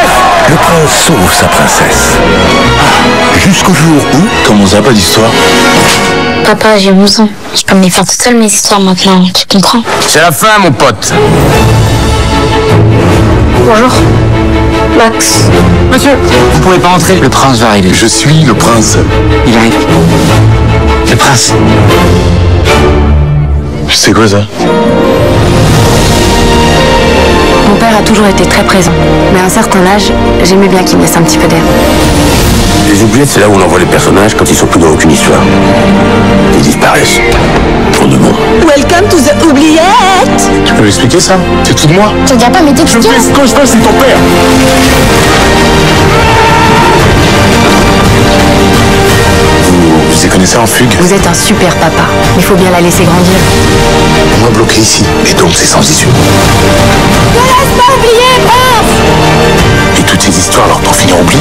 le prince sauve sa princesse. Jusqu'au jour où... Comment ça, pas d'histoire Papa, j'ai 11 ans. Je peux me les faire toute seule mes histoires maintenant, tu comprends? C'est la fin, mon pote. Bonjour. Max. Monsieur, vous pouvez pas entrer. Le prince va arriver. Je suis le prince. Il arrive. Le prince. C'est quoi ça? Père a toujours été très présent. Mais à un certain âge, j'aimais bien qu'il me laisse un petit peu d'air. Les oubliettes, c'est là où on envoie les personnages quand ils sont plus dans aucune histoire. Ils disparaissent. Pour de bon. Welcome to the oubliette Tu peux m'expliquer ça? C'est tout de moi Tu regardes pas mes Je textures fais ce que je veux, c'est ton père Vous, vous y connaissez en fugue Vous êtes un super papa. Mais il faut bien la laisser grandir. Moi bloqué ici. Et donc c'est sans issue. Ne laisse pas oublier, prince Et toutes ces histoires alors pour finir oubliées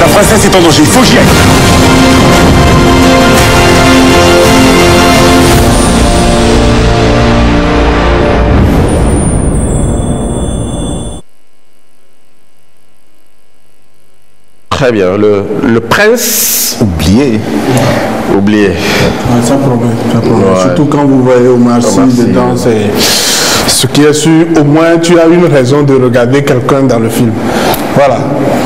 La princesse est en danger, il faut que j'y aille Très bien. Le, le prince Oublié. oublié. Sans problème, sans problème. Ouais. Surtout quand vous voyez Omar Sy dedans, c'est ce qui est sûr. Au moins, tu as une raison de regarder quelqu'un dans le film. Voilà.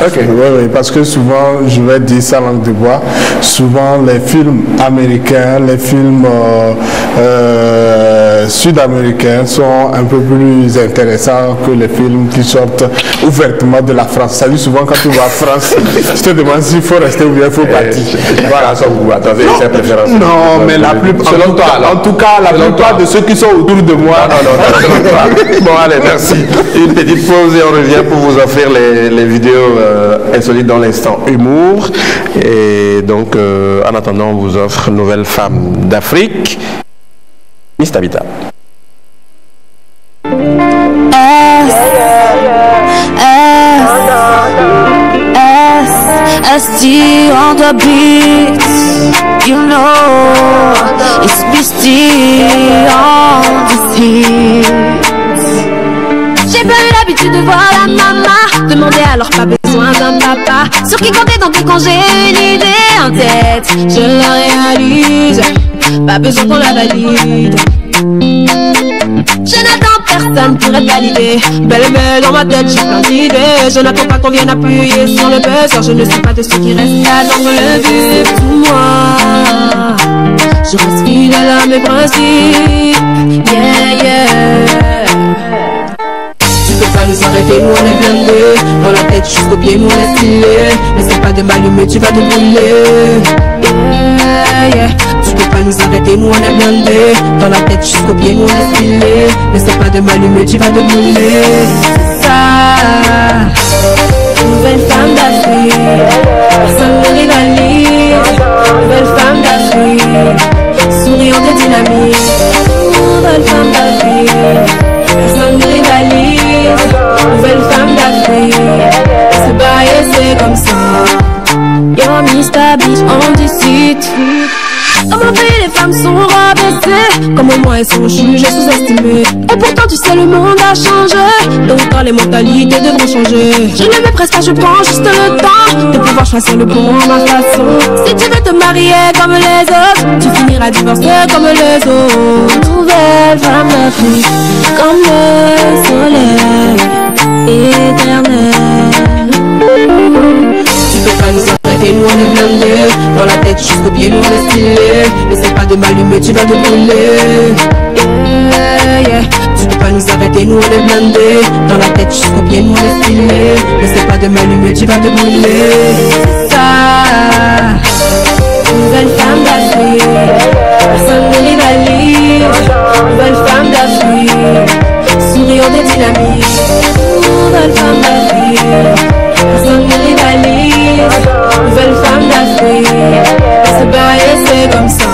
Ok. Oui, oui, parce que souvent, je vais dire ça langue de bois. Souvent, les films américains, les films euh, euh, sud-américains sont un peu plus intéressants que les films qui sortent ouvertement de la France. Dit souvent quand tu vas en France, je te demande s'il faut rester ou bien il faut partir. Voilà, ça vous attendez, c'est préférence. non, mais la plupart, Selon toi, alors. en tout cas, la plupart de ceux qui sont autour de moi, Non, non, non, selon toi. Bon, allez, merci. Une petite pause et on revient pour vous offrir les, les vidéos euh, insolites dans l'instant humour. Et donc, euh, en attendant, on vous offre Nouvelle femme d'Afrique, Miss Tabitha. S S S T on the beat You know It's Misty on the J'ai pas eu l'habitude de voir la maman Demander alors pas besoin d'un papa Sur qui compter donc quand j'ai une idée en tête Je la réalise Pas besoin qu'on la valide je n'attends personne pour être validé. Belle mais dans ma tête j'ai plein d'idées. Je n'attends pas qu'on vienne appuyer sur le buzzer. Je ne suis pas de ceux qui restent à dans le but tout moi. Je reste fidèle à mes principes. Yeah yeah peux pas nous arrêter, nous on est blindés. Dans la tête jusqu'au pied, nous on est stylé Mais c'est pas de m'allumer, tu vas te brûler. Tu peux pas nous arrêter, nous on est blindés. Dans la tête jusqu'au pied, nous on est stylé Mais c'est pas de m'allumer, tu vas te brûler. Ça. Nouvelle femme d'Afrique. Personne ne rivalise. Nouvelle femme d'Afrique. Souriante et dynamique Nouvelle femme d'Afrique C'est baillé, c'est comme ça Yo, Mr. Beach, on décide Dans mon pays, les femmes sont elles sont jugées, sous-estimées? Et pourtant, tu sais, le monde a changé. Autant les mentalités devront changer. Je ne me presse pas, je prends juste le temps de pouvoir choisir le bon à ma façon. Si tu veux te marier comme les autres, tu finiras divorcé comme les autres. Nouvelle femme d'Afrique, comme le soleil éternel. Tu peux pas nous arrêter, nous on est blindés. Dans la tête jusqu'au pied, nous on est stylés. C'est pas de m'allumer, tu vas te brûler. Yeah. Tu peux pas nous arrêter, nous on est blindés. Dans la tête jusqu'au pied, nous on est stylés. C'est pas de m'allumer, tu vas te brûler. Ça. Femme d'Afrique. Personne femme Dynamique. Nouvelle femme d'Afrique. Personne ne rivalise Nouvelle femme d'Afrique. C'est pas et c'est comme ça.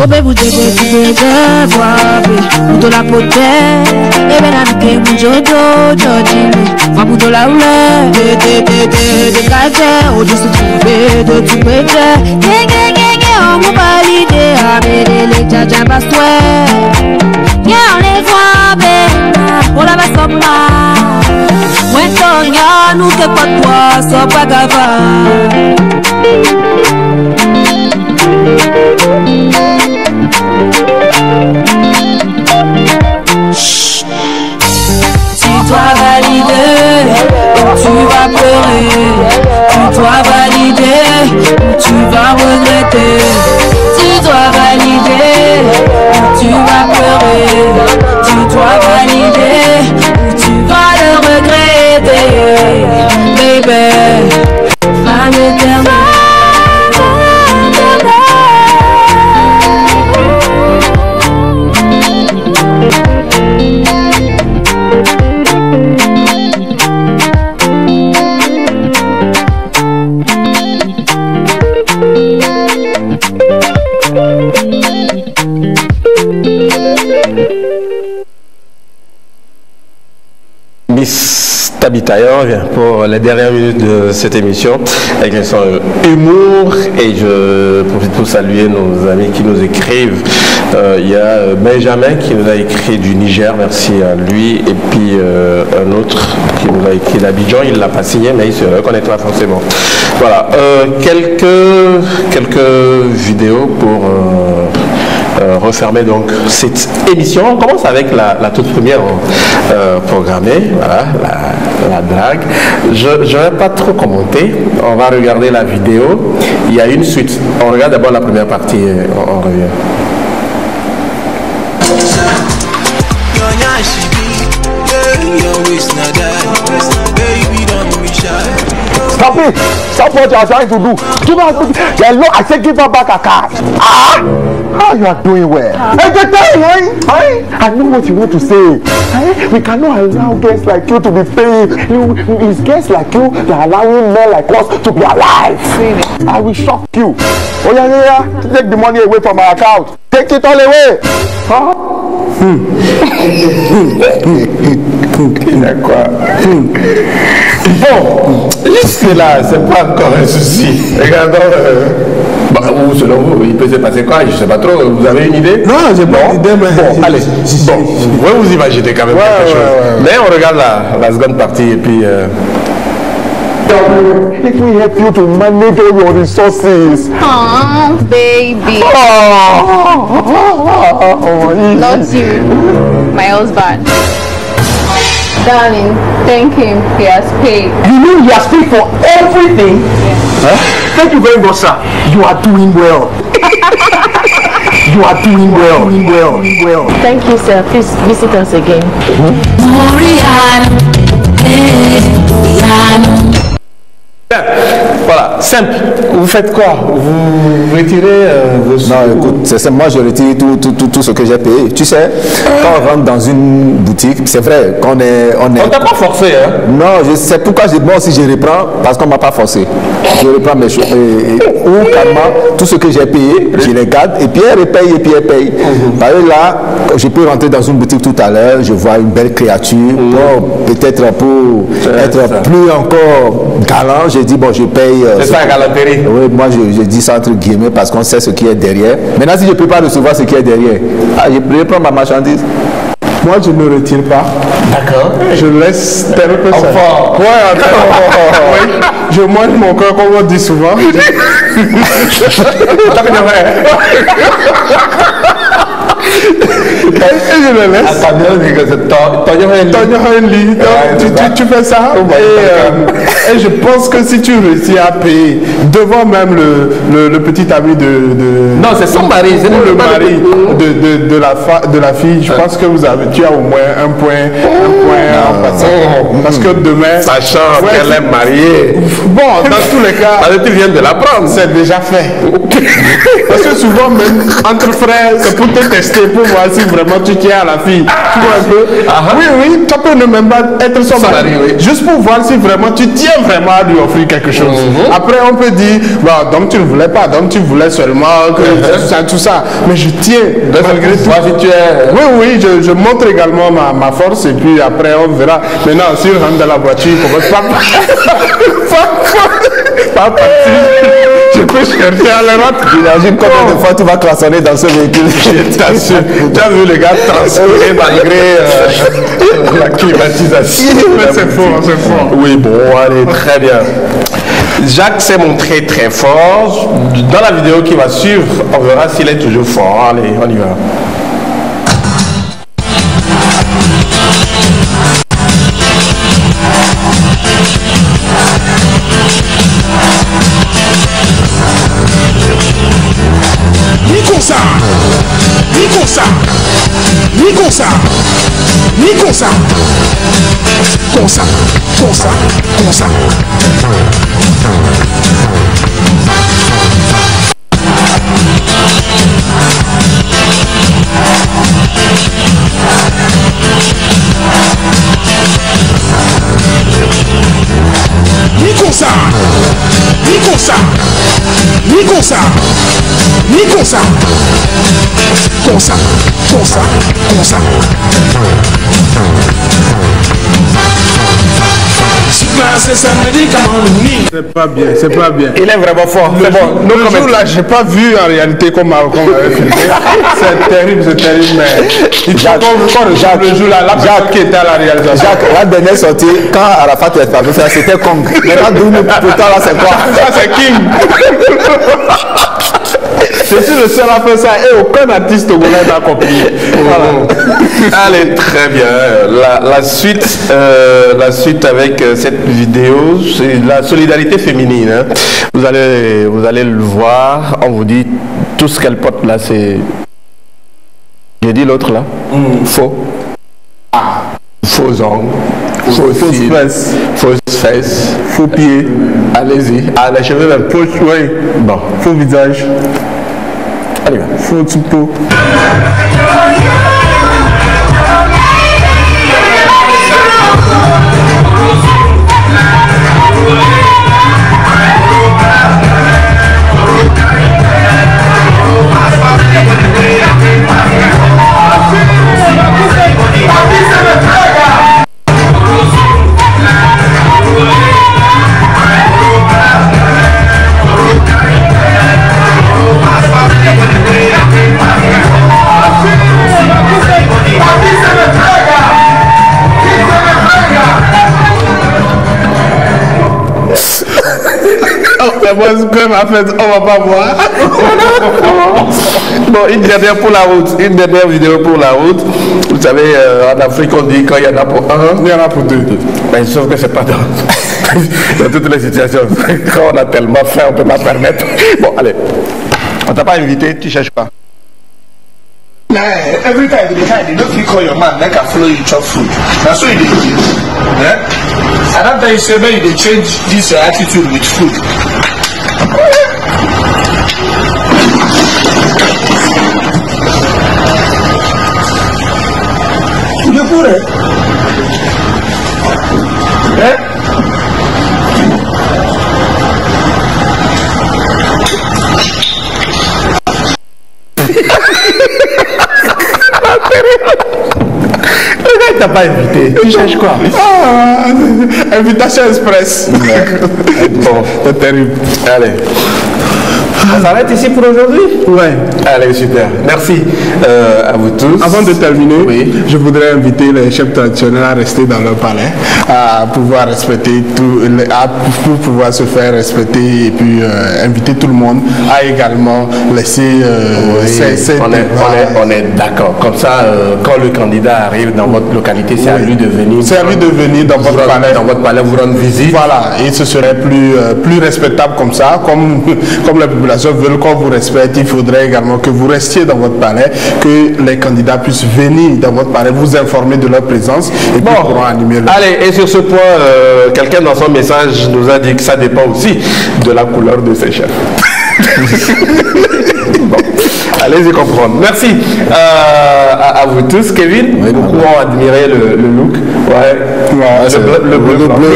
Oh ben vous devez vous devez voir Pour la potée Et ben la vie que vous jodo Va pour la roulette De de de de de de se trouver de tout gé valide Amène les jaja bastoué. Gé on les voit ben On la va sopra Mwen tonya nou ke patwa So pa gava Tu vas pleurer. Tu dois valider ou tu vas regretter. Tu dois valider. Ou tu vas pleurer. Tu dois valider. Ou tu vas le regretter. Baby, Revient pour les dernières minutes de cette émission avec un son humour et je profite pour saluer nos amis qui nous écrivent. Euh, Il y a euh, Benjamin qui nous a écrit du Niger, merci à lui, et puis euh, un autre qui nous a écrit d'Abidjan, il ne l'a pas signé mais il se reconnaîtra forcément. Voilà, quelques, quelques vidéos pour... refermer donc cette émission. On commence avec la, toute première programmée, la drague. Je ne vais pas trop commenter, on va regarder la vidéo. Il y a une suite. On regarde d'abord la première partie on revient. Stop it! Stop what you are trying to do. Do not. Hello, I said give her back her card. Ah! How you are doing well? Down, eh? Eh? I know what you want to say. Eh? We cannot allow guests like you to be paid. You, it's guests like you that are allowing men like us to be alive. I will shock you. Oh yeah, yeah, yeah. Take the money away from our account. Take it all away. Huh? D'accord. Bon, jusque-là, c'est pas encore un souci. Regardons. euh, bah, ou selon vous, il peut se passer quoi Je sais pas trop. Vous avez une idée? Non, j'ai pas d'idée, mais. Bon, allez. Bon, vous pouvez vous imaginer quand même Ouais, quelque ouais, chose. ouais, ouais. Mais on regarde la, la seconde partie et puis. euh, It will help you to manage all your resources. Aww, baby. Not you, my husband. Darling, thank him. He has paid. You mean he has paid for everything? Huh? Thank you very much, sir. You are doing well. you are doing well. Doing well. Doing well. Thank you, sir. Please visit us again. Hmm? Bien. Voilà, simple. Vous faites quoi? Vous retirez euh, vos Non, écoute, c'est ça. Moi, je retire tout, tout, tout, tout ce que j'ai payé. Tu sais, quand on rentre dans une boutique, c'est vrai qu'on est. On est... T'a pas forcé, hein? Non, je- c'est pourquoi je, moi aussi je reprends, parce qu'on m'a pas forcé. Je reprends mes choses. Ou calmement, tout ce que j'ai payé, je les garde, et puis elle repaye, et puis elle paye. Par exemple, là, je peux rentrer dans une boutique tout à l'heure, je vois une belle créature, bon, peut-être pour être plus encore galant, je j'ai dit, bon, je paye. euh, C'est ça, galanterie. Oui, moi, je, je dis ça entre guillemets parce qu'on sait ce qui est derrière. Maintenant, si je ne peux pas recevoir ce qui est derrière, ah, je peux prendre ma marchandise. Moi, je ne retire pas. D'accord. Je laisse tel que c'est. Enfant. Ouais, attends. Oui. Je mange mon cœur, comme on dit souvent. Et je le laisse? Tu, fais ça? Et, euh, et je pense que si tu réussis à payer devant même le, le, le petit ami de, de Non, c'est son mari, c'est le mari de, de, de, la fa- de la fille, je pense que vous avez, tu as au moins un point, un point en passant. Parce que demain, Sachant Ouais, qu'elle est mariée. Bon, dans tous les cas, que tu viens de l'apprendre. c'est déjà fait. Parce que souvent, même entre frères, c'est pour te tester, pour voir si vraiment tu tiens à la fille. Tu vois un peu? Oui, oui, tu peux ne même pas être son mari. oui. Juste pour voir si vraiment tu tiens vraiment à lui offrir quelque chose. Après, on peut dire, bah, donc tu ne voulais pas, donc tu voulais seulement que tout ça, tout ça. Mais je tiens, malgré tout. Si tu es. Oui, oui, je, je montre également ma, ma force et puis après on verra. Maintenant, si on rentre dans la voiture, il pas pas, pas partir. Je peux chercher à la rate. Imagine combien de fois tu vas klaxonner dans ce véhicule. Je t'assure. Tu as vu les gars transpirer malgré euh, La climatisation. Mais c'est fort, c'est fort. Oui, bon, allez, très bien. Jacques s'est montré très fort. Dans la vidéo qui va suivre, on verra s'il est toujours fort. Allez, on y va. Comme ça, ni comme ça, ni comme ça, comme ça, comme ça, comme ça. Ni kon sa. Ni kon sa. Ni kon sa. Ni kon sa. Kon sa. Kon sa. Kon sa. C'est pas bien, c'est pas bien. Il est vraiment fort. Le, C'est bon. jour- le jour là, j'ai pas vu en réalité comment on avait filmé. C'est terrible, c'est terrible, mais il faut qu'on qu'on regarde le jour là, la personne qui était à la réalisation. Jacques, la dernière sortie, quand Arafat est faire, c'était Kong. Maintenant, d'où nous, pour toi, là, c'est quoi? Ça, c'est King. Je suis le seul à faire ça et aucun artiste togolais n'a compris. Voilà. Allez, très bien. La, la suite, euh, la suite avec euh, cette vidéo, c'est la solidarité féminine. hein. Vous allez, vous allez le voir. On vous dit tout ce qu'elle porte là, c'est. J'ai dit l'autre là. Faux. Faux ongles. Faux Fausse cils, fesses. Fausses fesses. Faux pieds. Allez-y. Ah, les cheveux même. Faux chouette. Bon. Faux visage. Allez. Faux tupo. Que m'a fait, on va pas voir. Bon, une dernière pour la route. Une dernière vidéo pour la route. Vous savez, euh, en Afrique, on dit quand il y en a pour un, Il y en a pour deux. Mais sauf que c'est pas dans, dans toutes les situations. Quand on a tellement faim, on peut pas permettre. Bon, allez. On t'a pas invité, tu cherches pas. Nah, every time they time, they don't fit call your man, make I follow you chop food. Now so you do. Eh? And that time you say you change this your attitude with food. You dey food eh? Eh? il t'a pas invité Tu cherches quoi Ah, invitation express. Bon, C'est terrible. allez. On s'arrête ici pour aujourd'hui Ouais. Allez, super. Merci euh, à vous tous. Avant de terminer, Oui. je voudrais inviter les chefs traditionnels à rester dans leur palais, à pouvoir respecter tout, à, pour pouvoir se faire respecter et puis euh, inviter tout le monde à également laisser euh, Oui, ces- ces on est, on est- d'accord. Comme ça, euh, quand le candidat arrive dans votre localité, c'est à lui de venir. C'est à lui de venir dans votre rendre- palais. Dans votre palais, vous rendre visite. Voilà, et ce serait plus, euh, plus respectable comme ça, comme, comme la population veut qu'on vous respecte, il faudrait également que vous restiez dans votre palais, que les candidats puissent venir dans votre palais, vous informer de leur présence et puis pourront animer le... Allez, et sur ce point, euh, quelqu'un dans son message nous a dit que ça dépend aussi de la couleur de ses chefs. Allez-y comprendre. Merci euh, à, à vous tous. Kevin, beaucoup ont admiré le, le look. Ouais. le, bleu, le bleu.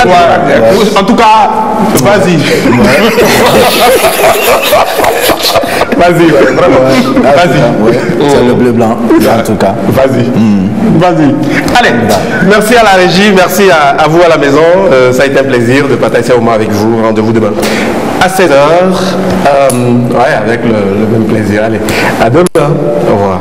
En tout cas, vas-y. Vas-y, vraiment. Vas-y. C'est le bleu blanc, en tout cas. Vas-y. Vas-y. Allez, merci à la régie, merci à, à vous à la maison. Euh, ça a été un plaisir de partager au moins avec vous. Rendez-vous demain à 16h. ouais, avec le, le même plaisir. Allez, à demain. Au revoir.